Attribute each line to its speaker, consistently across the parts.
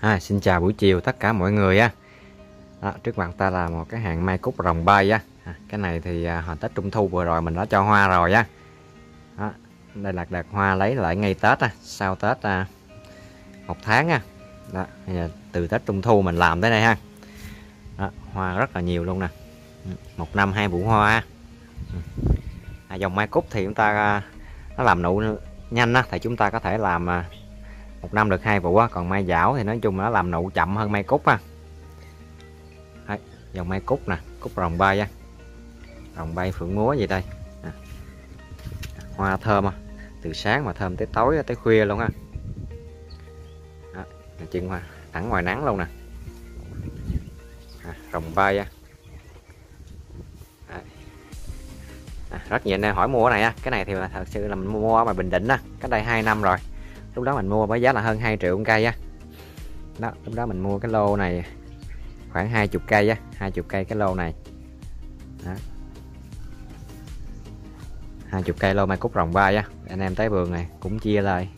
Speaker 1: À, xin chào buổi chiều tất cả mọi người á. Đó, trước mặt ta là một cái hàng mai cúc rồng bay á. À, cái này thì à, hồi Tết Trung thu vừa rồi mình đã cho hoa rồi á. Đó, đây là đợt hoa lấy lại ngay Tết á, sau Tết à, một tháng á. Đó, giờ từ Tết Trung thu mình làm tới đây ha. Đó, hoa rất là nhiều luôn nè. Một năm hai vụ hoa. À, dòng mai cúc thì chúng ta à, nó làm nụ nhanh á thì chúng ta có thể làm à, một năm được hai vụ á còn mai dảo thì nói chung nó làm nụ chậm hơn mai cúc á. Đấy, dòng mai cúc nè cúc rồng bay á. Rồng bay phượng múa gì đây. À. hoa thơm á từ sáng mà thơm tới tối tới khuya luôn á. Chân hoa thẳng ngoài nắng luôn nè. À, rồng bay á. À, rất nhiều anh em hỏi mua cái này á cái này thì là thật sự là mình mua ở Bình Định á cách đây 2 năm rồi lúc đó mình mua với giá là hơn 2 triệu một cây á. Đó lúc đó mình mua cái lô này khoảng 20 cây á 20 cây cái lô này. Đó. 20 cây lô mai cúc rồng bay á anh em tới vườn này cũng chia lại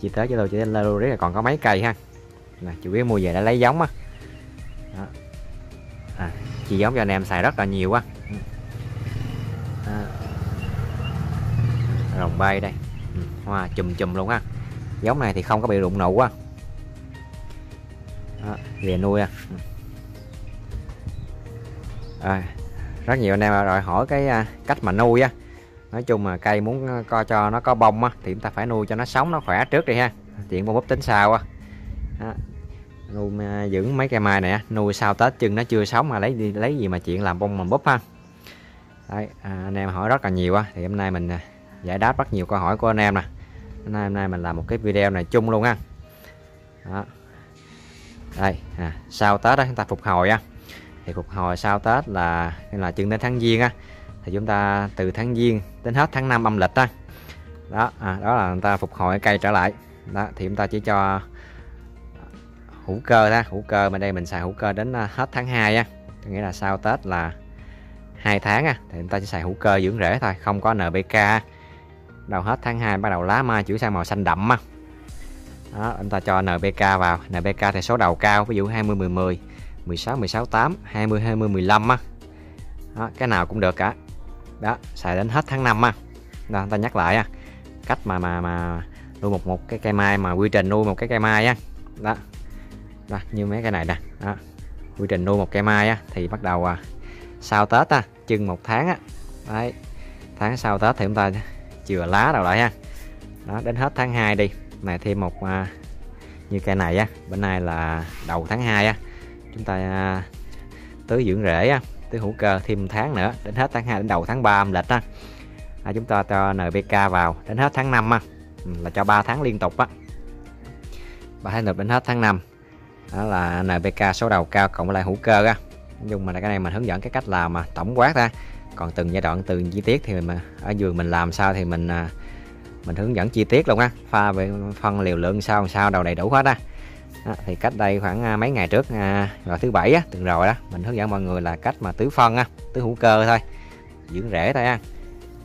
Speaker 1: chia tới cho lô chỉ lô rất là còn có mấy cây ha. Nè chủ yếu mua về để lấy giống á. Đó. À, chia giống cho anh em xài rất là nhiều á rồng bay đây. Ừ, hoa chùm chùm luôn ha giống này thì không có bị rụng nụ quá. Về nuôi à. à rất nhiều anh em rồi hỏi cái à, cách mà nuôi á. Nói chung mà cây muốn à, coi cho nó có bông á thì chúng ta phải nuôi cho nó sống nó khỏe trước đi ha. Chuyện bông búp tính sao á. Nuôi à, dưỡng mấy cây mai này nuôi sau tết chân nó chưa sống mà lấy đi lấy gì mà chuyện làm bông mầm búp ha. Đấy, à, anh em hỏi rất là nhiều á thì hôm nay mình giải đáp rất nhiều câu hỏi của anh em nè nay hôm nay mình làm một cái video này chung luôn ha đó. đây à, sau tết đó chúng ta phục hồi á. Thì phục hồi sau tết là là chừng đến tháng giêng á thì chúng ta từ tháng giêng đến hết tháng 5 âm lịch á. Đó à, đó là người ta phục hồi cây trở lại. Đó thì chúng ta chỉ cho hữu cơ ha hữu cơ bên đây mình xài hữu cơ đến à, hết tháng 2 á. Nghĩa là sau tết là hai tháng á thì chúng ta chỉ xài hữu cơ dưỡng rễ thôi không có npk đầu hết tháng 2 bắt đầu lá mai chuyển sang màu xanh đậm á. Đó chúng ta cho NPK vào. NPK thì số đầu cao ví dụ 20 10 10 16 16 8 20 20 15 á. Đó, cái nào cũng được cả đó xài đến hết tháng 5 á. Đó, anh ta nhắc lại á. Cách mà mà mà nuôi một một cái cây mai mà quy trình nuôi một cái cây mai á. Đó. Đó như mấy cái này nè. Đó quy trình nuôi một cây mai á thì bắt đầu à, sau tết á chừng một tháng á. Đấy tháng sau tết thì chúng ta chừa lá đâu lại ha. Đó đến hết tháng 2 đi. Này thêm một à, như cây này á bữa nay là đầu tháng 2 á. Chúng ta à, tưới dưỡng rễ á tưới hữu cơ thêm tháng nữa. Đến hết tháng 2 đến đầu tháng 3 âm lịch á. À, chúng ta cho NPK vào. Đến hết tháng 5 á ừ, là cho 3 tháng liên tục á. 3 tháng được đến hết tháng 5 đó là NPK số đầu cao cộng với lại hữu cơ á. Nói chung mà cái này mình hướng dẫn cái cách làm mà tổng quát ra còn từng giai đoạn từng chi tiết thì mà ở vườn mình làm sao thì mình à, mình hướng dẫn chi tiết luôn á. Pha về phân liều lượng sao sao đầu đầy đủ hết á. Thì cách đây khoảng à, mấy ngày trước à, vào thứ bảy á từng rồi đó mình hướng dẫn mọi người là cách mà tưới phân á tưới hữu cơ thôi dưỡng rễ thôi á.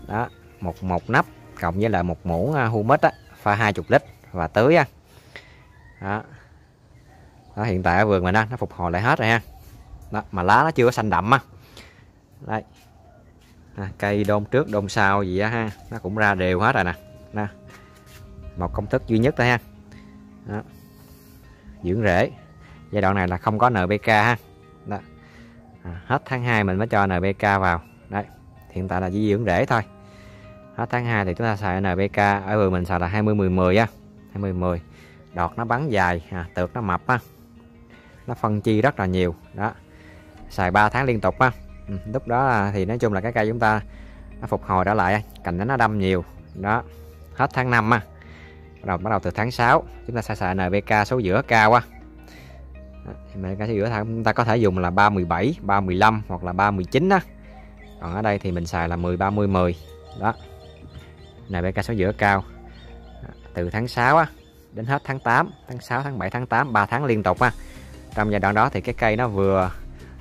Speaker 1: Đó một một nắp cộng với lại một muỗng humic á pha 20 lít và tưới á. Đó. đó hiện tại ở vườn mình á nó phục hồi lại hết rồi ha. Đó, mà lá nó chưa có xanh đậm á. Đây à, cây đôn trước đôn sau gì á ha. Nó cũng ra đều hết rồi nè. Nè một công thức duy nhất thôi ha. Đó. dưỡng rễ. Giai đoạn này là không có NPK ha. Đó. À, hết tháng 2 mình mới cho NPK vào. Đấy hiện tại là chỉ dưỡng rễ thôi. Hết tháng 2 thì chúng ta xài NPK ở vườn mình xài là 20 10 10 á. 20 10 đọt nó bắn dài à, tược nó mập á. Nó phân chi rất là nhiều. Đó. Xài 3 tháng liên tục á ừ, lúc đó thì nói chung là cái cây chúng ta nó phục hồi trở lại cành nó đâm nhiều. Đó hết tháng 5 á. Bắt đầu bắt đầu từ tháng 6 chúng ta sẽ xài NPK số giữa cao á. NPK số giữa chúng ta có thể dùng là 317 315 hoặc là 319 á. Còn ở đây thì mình xài là 10 30 10 đó NPK số giữa cao. Từ tháng 6 á đến hết tháng 8 tháng 6 tháng 7 tháng 8 3 tháng liên tục ha trong giai đoạn đó thì cái cây nó vừa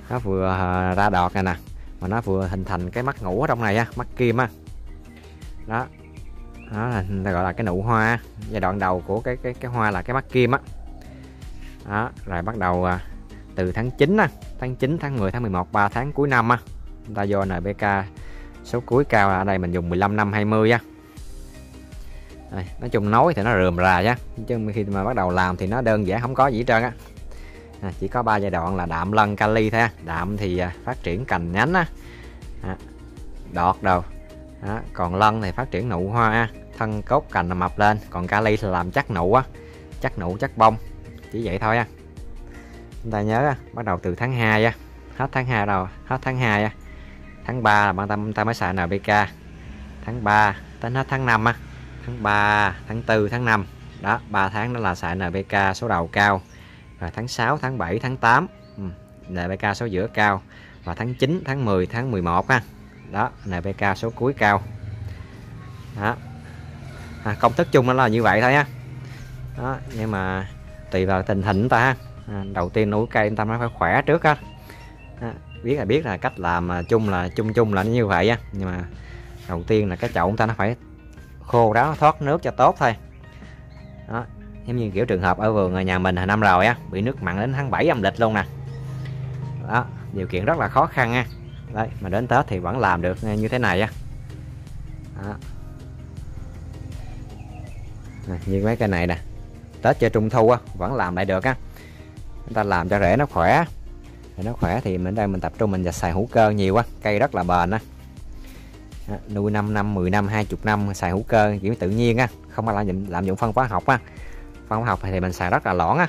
Speaker 1: nó vừa à, ra đọt này nè, mà nó vừa hình thành cái mắt ngủ ở trong này á, mắt kim á. Đó. Đó là, gọi là cái nụ hoa giai đoạn đầu của cái cái cái hoa là cái mắt kim á. Đó, rồi bắt đầu à, từ tháng 9 á, tháng 9 tháng 10 tháng 11 3 tháng cuối năm á, chúng ta vô NBK số cuối cao là ở đây mình dùng 15 năm 20 á. Nói chung nói thì nó rườm rà nhá, chứ khi mà bắt đầu làm thì nó đơn giản không có gì hết trơn á à, chỉ có 3 giai đoạn là đạm lân kali thôi đạm thì à, phát triển cành nhánh á. À, đọt đầu à, còn lân thì phát triển nụ hoa thân cốt cành là mập lên còn kali là làm chắc nụ á. Chắc nụ chắc bông. Chỉ vậy thôi á chúng ta nhớ á, bắt đầu từ tháng 2 á. Hết tháng 2 đầu hết tháng 2 á. Tháng 3 là bạn ta, ta mới xài NPK tháng 3 đến hết tháng 5 á. Tháng 3 tháng 4 tháng 5 đó 3 tháng đó là xài NPK số đầu cao và tháng 6 tháng 7 tháng 8 ừ. NPK số giữa cao. Và tháng 9 tháng 10 tháng 11 ha. Đó NPK số cuối cao. Đó. À, công thức chung nó là như vậy thôi ha. Đó nhưng mà tùy vào tình hình ta ha. À, đầu tiên nuôi cây chúng ta nó phải khỏe trước ha. À, biết là biết là cách làm chung là chung chung là như vậy á. Nhưng mà đầu tiên là cái chậu chúng ta nó phải khô ráo thoát nước cho tốt thôi. Đó giống như kiểu trường hợp ở vườn nhà mình hồi năm rồi á, bị nước mặn đến tháng 7 âm lịch luôn nè. Đó, điều kiện rất là khó khăn nha đấy, mà đến tết thì vẫn làm được như thế này á. Đó. như mấy cây này nè. Tết cho trung thu á, vẫn làm lại được á. Chúng ta làm cho rễ nó khỏe. Để nó khỏe thì mình đây mình tập trung mình xài hữu cơ nhiều quá cây rất là bền á. Nuôi 5 năm 10 năm 20 năm xài hữu cơ kiểu tự nhiên á, không phải làm làm dụng phân hóa học á phân học thì mình xài rất là lõn á.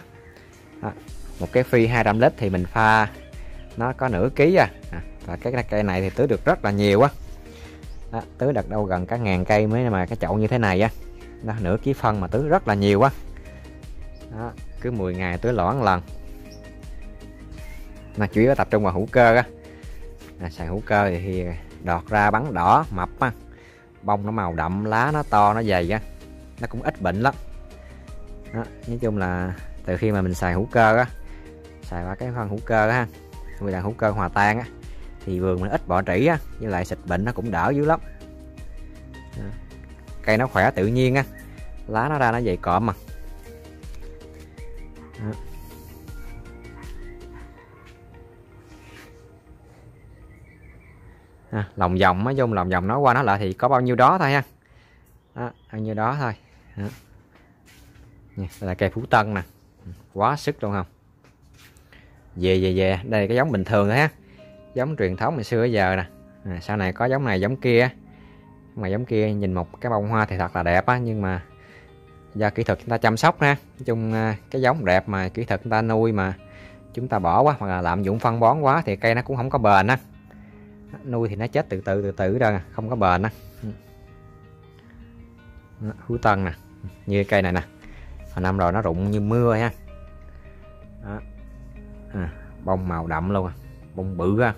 Speaker 1: Một cái phi 200 lít thì mình pha nó có nửa ký à, à và cái cây này thì tưới được rất là nhiều á. Đó, tưới được đâu gần cả ngàn cây mới mà cái chậu như thế này á. Đó, nửa ký phân mà tưới rất là nhiều quá đó, cứ 10 ngày tưới lõn lần. Mà chủ yếu tập trung vào hữu cơ á. À, xài hữu cơ thì, thì đọt ra bắn đỏ mập á. Bông nó màu đậm lá nó to nó dày á. Nó cũng ít bệnh lắm đó, nói chung là từ khi mà mình xài hữu cơ á xài qua cái phân hữu cơ á người đàn hữu cơ hòa tan á thì vườn mình ít bỏ trĩ á với lại xịt bệnh nó cũng đỡ dữ lắm đó. cây nó khỏe tự nhiên á lá nó ra nó dày cọm mà đó. à, lòng vòng nói chung lòng vòng nó qua nó lại thì có bao nhiêu đó thôi ha đó, bao nhiêu đó thôi đó đây là cây phú tân nè. Quá sức luôn không? Về về về. Đây là cái giống bình thường thôi ha. Giống truyền thống ngày xưa giờ nè. À, sau này có giống này giống kia. Mà giống kia nhìn một cái bông hoa thì thật là đẹp á nhưng mà do kỹ thuật chúng ta chăm sóc ha. Nói chung à, cái giống đẹp mà kỹ thuật chúng ta nuôi mà chúng ta bỏ quá hoặc là lạm dụng phân bón quá thì cây nó cũng không có bền á. Nuôi thì nó chết từ từ từ từ ra không có bền á. Hú tân nè. Như cây này nè hồi năm rồi nó rụng như mưa ha. Đó. À, bông màu đậm luôn à. bông bự ha.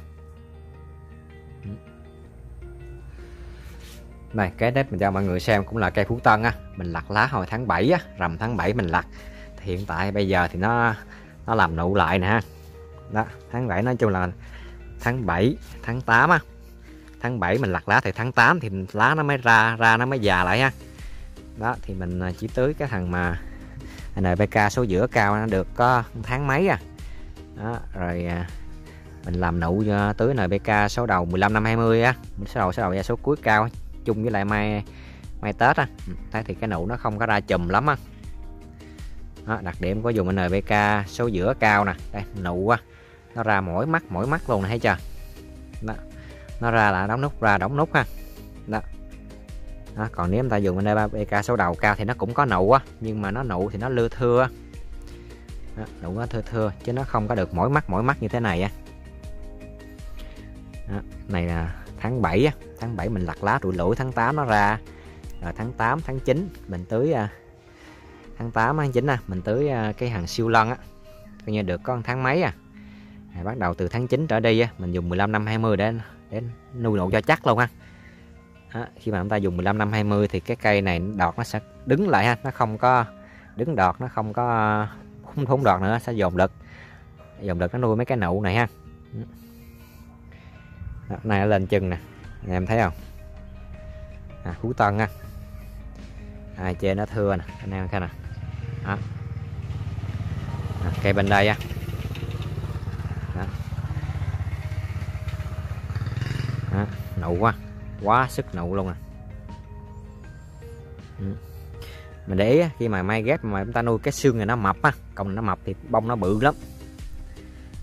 Speaker 1: Này cái nếp mình cho mọi người xem cũng là cây phú tân á mình lặt lá hồi tháng 7 á rằm tháng 7 mình lặt. Thì hiện tại bây giờ thì nó nó làm nụ lại nè ha. Đó tháng 7 nói chung là tháng 7 tháng 8 á. Tháng 7 mình lặt lá thì tháng 8 thì lá nó mới ra ra nó mới già lại ha. Đó thì mình à, chỉ tưới cái thằng mà NPK số giữa cao nó được có tháng mấy à? Đó, rồi à, mình làm nụ tưới NPK số đầu 15 năm 20 á. Số đầu số đầu ra số cuối cao chung với lại mai mai Tết á. Ừ, thấy thì cái nụ nó không có ra chùm lắm á. Đó, đặc điểm có dùng NPK số giữa cao nè. Đây nụ á nó ra mỗi mắt mỗi mắt luôn này thấy chưa? Đó. nó ra là đóng nút ra đóng nút ha. Đó đó còn nếu chúng ta dùng NPK số đầu cao thì nó cũng có nụ á nhưng mà nó nụ thì nó lưa thưa đó, nụ nó thưa thưa chứ nó không có được mỗi mắt mỗi mắt như thế này á. Đó, này là tháng 7 á tháng 7 mình lặt lá trụi lũi tháng 8 nó ra. Rồi tháng 8 tháng 9 mình tưới à, tháng 8 tháng 9 à, mình tưới à, cái hàng siêu lân á. Coi như được có tháng mấy à. À, bắt đầu từ tháng 9 trở đi á, mình dùng 15 năm 20 để để nuôi nụ cho chắc luôn ha đó, khi mà chúng ta dùng 15 năm 20 thì cái cây này đọt nó sẽ đứng lại ha nó không có đứng đọt nó không có không thốn đọt nữa sẽ dồn lực. Dồn lực nó nuôi mấy cái nụ này ha. Đó, này nó lên chân nè anh em thấy không? À, hú tân ha. À, trên nó thưa nè anh em xem nè. Đó. À, cây bên đây á. Đó. Đó, nụ quá quá sức nụ luôn à. Ừ. mình để ý khi mà mai ghép mà chúng ta nuôi cái xương này nó mập á cọng nó mập thì bông nó bự lắm.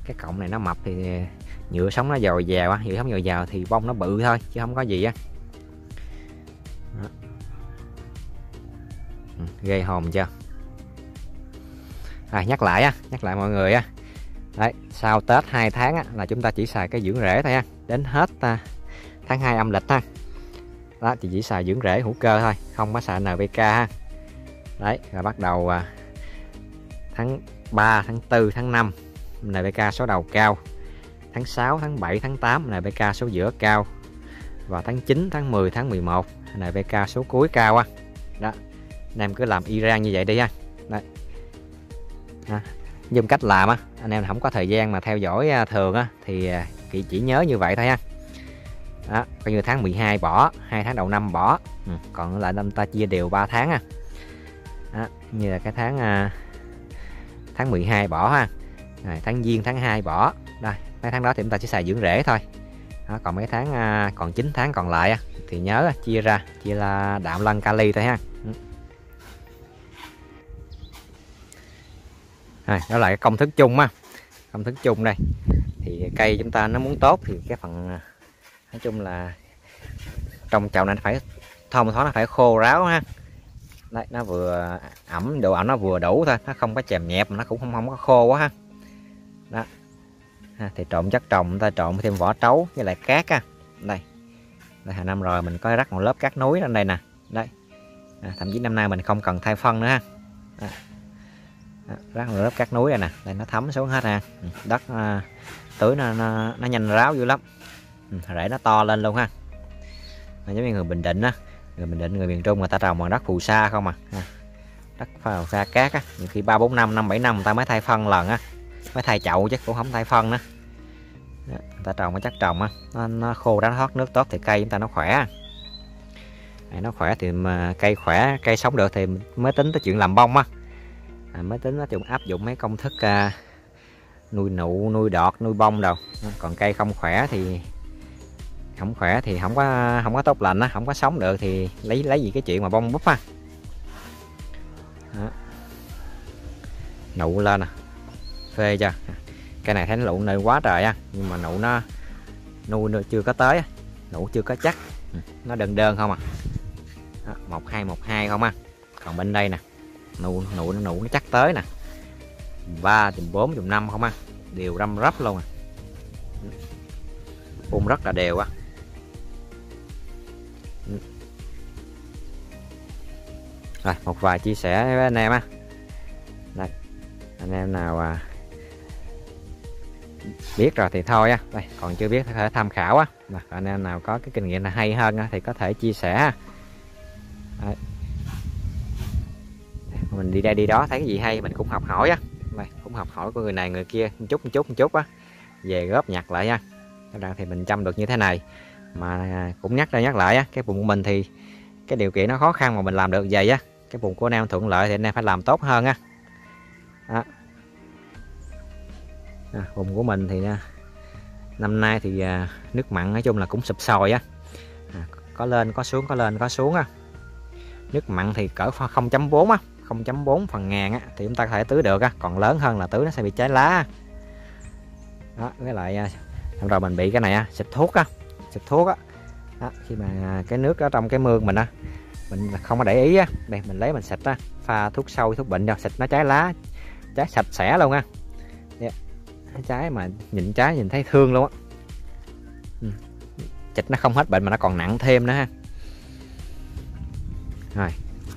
Speaker 1: Cái cọng này nó mập thì ờ, nhựa sống nó dồi dào á nhựa sống dồi dào thì bông nó bự thôi chứ không có gì á. Ừ, ghê hồn chưa? À, nhắc lại á nhắc lại mọi người á. Đấy sau tết 2 tháng á, là chúng ta chỉ xài cái dưỡng rễ thôi á đến hết à, tháng 2 âm lịch ha đó thì chỉ xài dưỡng rễ hữu cơ thôi không có xài NPK ha. Đấy rồi bắt đầu à, tháng 3 tháng 4 tháng 5 NPK số đầu cao. Tháng 6 tháng 7 tháng 8 NPK số giữa cao. Và tháng 9 tháng 10 tháng 11 NPK số cuối cao ha đó anh em cứ làm Iran như vậy đi ha. Đấy. À, dùng cách làm á anh em không có thời gian mà theo dõi à, thường á à, thì chỉ nhớ như vậy thôi ha đó coi như tháng 12 bỏ hai tháng đầu năm bỏ. Ừ, còn lại năm ta chia đều 3 tháng à. Đó, như là cái tháng à, tháng 12 bỏ ha. Rồi, tháng giêng tháng 2 bỏ. Đây mấy tháng đó thì chúng ta chỉ xài dưỡng rễ thôi. Đó, còn mấy tháng à, còn 9 tháng còn lại thì nhớ chia ra chia là đạm lân kali thôi ha. Ừ. Rồi, đó là cái công thức chung á công thức chung đây. Thì cây chúng ta nó muốn tốt thì cái phần à, nói chung là trong chậu này phải thông thoáng nó phải khô ráo ha. Đấy nó vừa ẩm độ ẩm nó vừa đủ thôi nó không có chèm nhẹp mà nó cũng không không có khô quá ha. Đó. Ha, thì trộn chất trồng ta trộn thêm vỏ trấu với lại cát ha, đây. Đây hàng năm rồi mình có rắc một lớp cát núi lên đây nè. Đây. À, thậm chí năm nay mình không cần thay phân nữa ha. À, rắc một lớp cát núi đây nè. Đây nó thấm xuống hết ha. Ừ, đất à, tưới nó, nó, nó nhanh ráo dữ lắm. Ừ, rễ nó to lên luôn ha. À, giống như người bình định á. Người bình định người miền trung người ta trồng bằng đất phù sa không à, à đất phù sa cát á. Nhiều khi ba bốn năm năm bảy năm người ta mới thay phân lần á. Mới thay chậu chứ cũng không thay phân nữa. Đó, người ta trồng cái chắc trồng á. Nó, nó khô ráo thoát nước tốt thì cây chúng ta nó khỏe. À, nó khỏe thì mà cây khỏe cây sống được thì mới tính tới chuyện làm bông á. À, mới tính nó chuyện áp dụng mấy công thức à, nuôi nụ nuôi đọt nuôi bông đâu còn cây không khỏe thì không khỏe thì không có không có tốt lành á, không có sống được thì lấy lấy gì cái chuyện mà bông búp ha Đó. nụ lên nè phê chưa? Cái này thấy nó nụ nơi quá trời á, nhưng mà nụ nó nuôi chưa có tới nụ chưa có chắc. Ừ, nó đơn đơn không à. Một hai một hai không à còn bên đây nè, nụ nụ nó nụ nó chắc tới nè. Ba chùm bốn chùm năm không à đều răm rắp luôn à. Phun rất là đều á. Rồi một vài chia sẻ với anh em á. Đây anh em nào à, biết rồi thì thôi á. Đây còn chưa biết thì có thể tham khảo á. Anh em nào có cái kinh nghiệm là hay hơn á, thì có thể chia sẻ Đấy. mình đi đây đi đó thấy cái gì hay mình cũng học hỏi á. Đây, cũng học hỏi của người này người kia một chút một chút một chút á. Về góp nhặt lại nha. Rằng thì mình chăm được như thế này. Mà à, cũng nhắc ra nhắc lại á cái vùng của mình thì cái điều kiện nó khó khăn mà mình làm được vậy á cái vùng của anh em thuận lợi thì anh em phải làm tốt hơn á. Đó. À, vùng của mình thì à, năm nay thì à, nước mặn nói chung là cũng sụp sòi á. À, có lên có xuống có lên có xuống á. Nước mặn thì cỡ 0.4 á 0.4 phần ngàn á thì chúng ta có thể tưới được á. Còn lớn hơn là tưới nó sẽ bị cháy lá. Đó với lại à, xong rồi mình bị cái này á xịt thuốc á xịt thuốc á. Đó, khi mà cái nước ở trong cái mương mình á mình không có để ý á. Đây, mình lấy mình xịt á. Pha thuốc sâu, thuốc bệnh cho xịt nó trái lá. Trái sạch sẽ luôn á. Dạ. Yeah. trái mà nhìn trái nhìn thấy thương luôn á. Ừ. nó không hết bệnh mà nó còn nặng thêm nữa ha. Rồi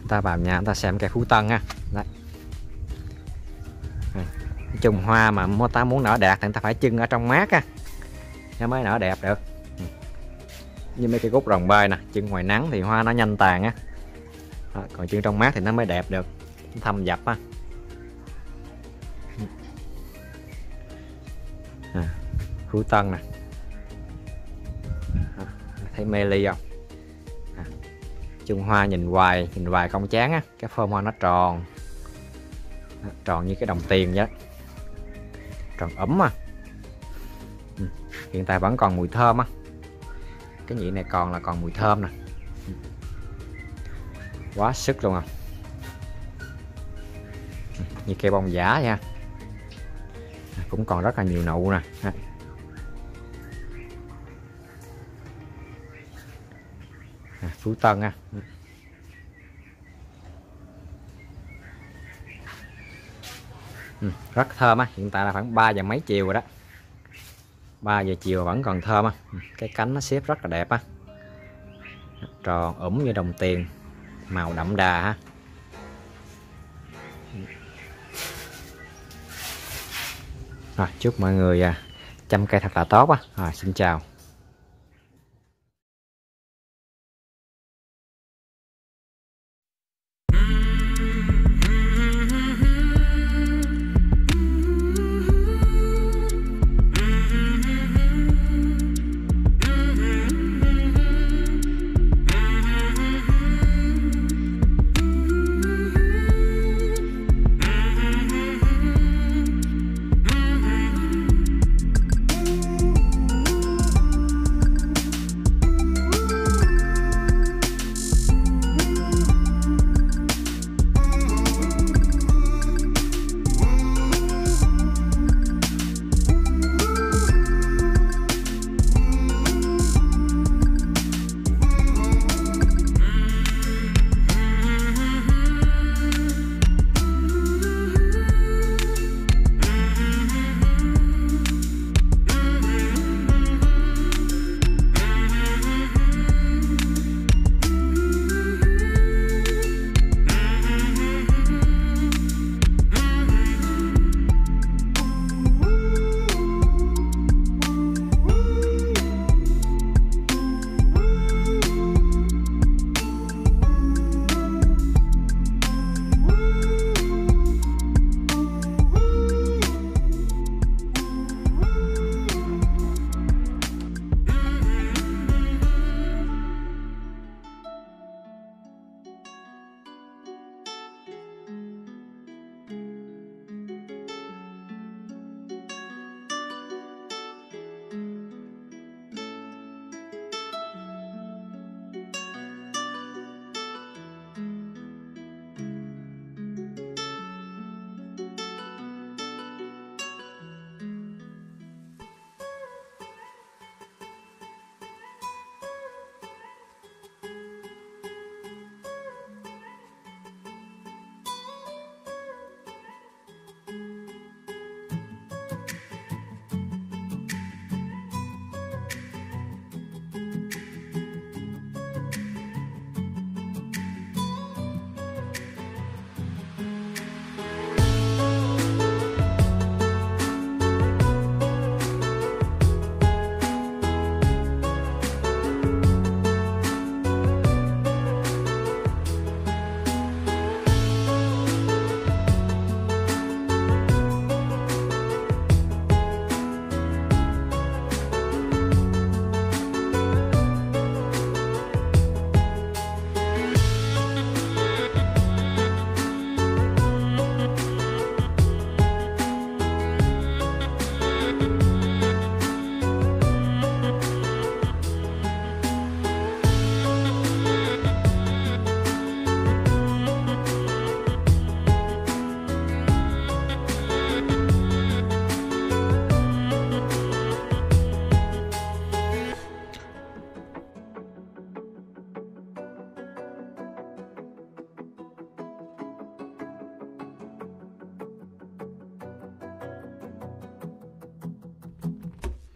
Speaker 1: ta vào nhà ta xem cây phú tân ha. Đấy. Trùng hoa mà mua ta muốn nở đẹp thì ta phải chưng ở trong mát á nó mới nở đẹp được như mấy cây cúc rồng bay nè trưng ngoài nắng thì hoa nó nhanh tàn á. Còn trưng trong mát thì nó mới đẹp được thâm dập á. À, phú tân nè. À, thấy mê ly không? À, chung hoa nhìn hoài nhìn hoài không chán á cái phơm hoa nó tròn. Tròn như cái đồng tiền vậy tròn ấm mà ừ, hiện tại vẫn còn mùi thơm á cái nhị này còn là còn mùi thơm nè. Quá sức luôn à. Như cây bông giả nha. Cũng còn rất là nhiều nụ nè. À, Phú tân ha. Ừ, rất thơm á. Hiện tại là khoảng 3 giờ mấy chiều rồi đó. 3 giờ chiều vẫn còn thơm á. Ừ, cái cánh nó xếp rất là đẹp á. Tròn ủng như đồng tiền, màu đậm đà ha. Rồi, chúc mọi người à, chăm cây thật là tốt á. Rồi, xin chào.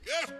Speaker 1: Yeah.